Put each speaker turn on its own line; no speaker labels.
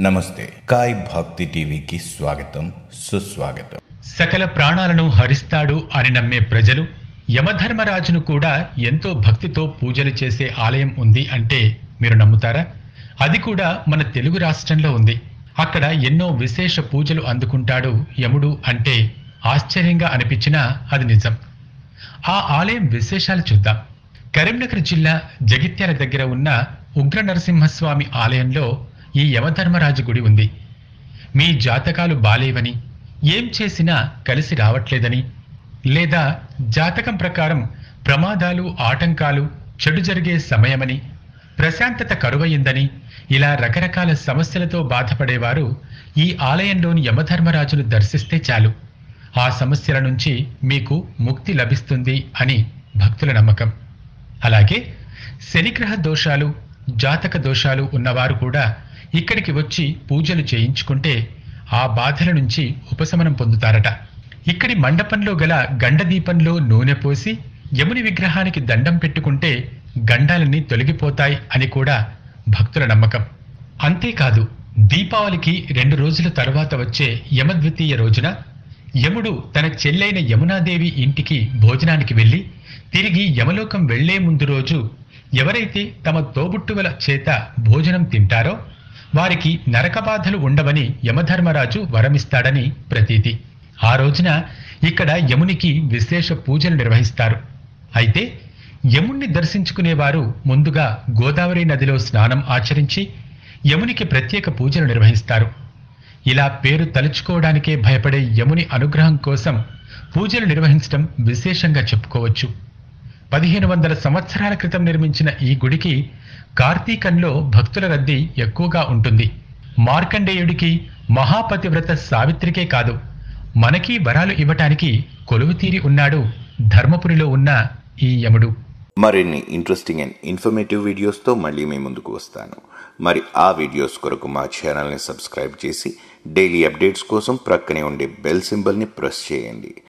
నమస్తే. కాయ్ భక్తి టీవీకి స్వాగతం సుస్వాగతం.
సకల ప్రాణాలను హరిస్తాడు అని నమ్మే ప్రజలు యమధర్మరాజును కూడా ఎంతో భక్తితో పూజలు చేసే ఆలయం ఉంది అంటే మీరు నమ్ముతారా? అది కూడా మన తెలుగు రాష్ట్రంలో ఉంది. అక్కడ ఎన్నో విశేష పూజలు అందుకుంటాడు యముడు అంటే ఆశ్చర్యంగా అనిపించినా అది నిజం. ఆ ఆలయం విశేషాలు చూద్దాం. కరీంనగర్ జిల్లా జగిత్యాల దగ్గర ఉన్న ఉగ్ర నరసింహస్వామి ఆలయంలో ఈ యమధర్మరాజు గుడి ఉంది. మీ జాతకాలు బాలేవని ఏం చేసినా కలిసి రావట్లేదని లేదా జాతకం ప్రకారం ప్రమాదాలు ఆటంకాలు చెడు జరిగే సమయమని ప్రశాంతత కరువయిందని ఇలా రకరకాల సమస్యలతో బాధపడేవారు ఈ ఆలయంలోని యమధర్మరాజును దర్శిస్తే చాలు. ఆ సమస్యల నుంచి మీకు ముక్తి లభిస్తుంది అని భక్తుల నమ్మకం. అలాగే శనిగ్రహ దోషాలు జాతక దోషాలు ఉన్నవారు కూడా ఇక్కడికి వచ్చి పూజలు చేయించుకుంటే ఆ బాధల నుంచి ఉపశమనం పొందుతారట. ఇక్కడి మండపంలో గల గండదీపంలో నూనె పోసి యముని విగ్రహానికి దండం పెట్టుకుంటే గండాలన్నీ తొలగిపోతాయి అని కూడా భక్తుల నమ్మకం. అంతేకాదు దీపావళికి రెండు రోజుల తర్వాత వచ్చే యమద్వితీయ రోజున యముడు తన చెల్లైన యమునాదేవి ఇంటికి భోజనానికి వెళ్ళి తిరిగి యమలోకం వెళ్ళే ముందు రోజు ఎవరైతే తమ తోబుట్టువల చేత భోజనం తింటారో వారికి నరక బాధలు ఉండవని యమధర్మరాజు వరమిస్తాడని ప్రతీతి. ఆ రోజున ఇక్కడ యమునికి విశేష పూజలు నిర్వహిస్తారు. అయితే యముణ్ణి దర్శించుకునేవారు ముందుగా గోదావరి నదిలో స్నానం ఆచరించి యమునికి ప్రత్యేక పూజలు నిర్వహిస్తారు. ఇలా పేరు తలుచుకోవడానికే భయపడే యముని అనుగ్రహం కోసం పూజలు నిర్వహించడం విశేషంగా చెప్పుకోవచ్చు. పదిహేను వందల సంవత్సరాల క్రితం నిర్మించిన ఈ గుడికి కార్తీకంలో భక్తుల రద్దీ ఎక్కువగా ఉంటుంది. మార్కండేయుడికి మహాపతివ్రత సావిత్రికే కాదు. మనకి వరాలు ఇవ్వటానికి కొలువుతీరి ఉన్నాడు ధర్మపురిలో ఉన్న ఈ యముడు.
మరిన్ని ఇంట్రెస్టింగ్ అండ్ ఇన్ఫర్మేటివ్ వీడియోస్తో మళ్ళీ మీ ముందుకు వస్తాను. మరి ఆ వీడియోస్ కొరకు మా ఛానల్ని సబ్స్క్రైబ్ చేసి డైలీ అప్డేట్స్ కోసం ప్రక్కనే ఉండే బెల్ సింబల్ని ప్రెస్ చేయండి.